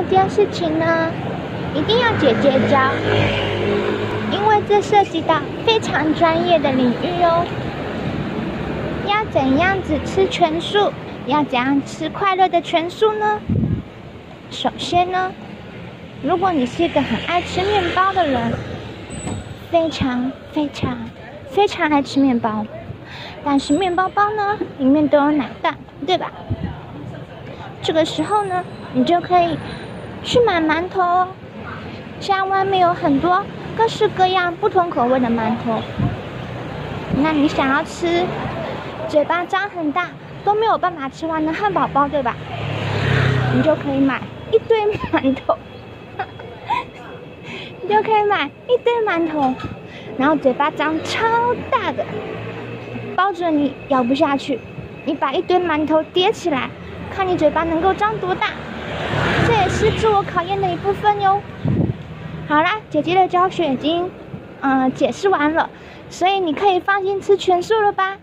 这件事情呢，一定要姐姐教，因为这涉及到非常专业的领域哦。要怎样子吃全素？要怎样吃快乐的全素呢？首先呢，如果你是一个很爱吃面包的人，非常非常非常爱吃面包，但是面包包呢里面都有奶蛋，对吧？这个时候呢，你就可以去买馒头。像外面有很多各式各样、不同口味的馒头。那你想要吃嘴巴张很大都没有办法吃完的汉堡包，对吧？你就可以买一堆馒头，你就可以买一堆馒头，然后嘴巴张超大的，包着你咬不下去。你把一堆馒头叠起来。看你嘴巴能够张多大，是自我考验的一部分哟。好啦，姐姐的教学已经嗯解释完了，所以你可以放心吃全素了吧。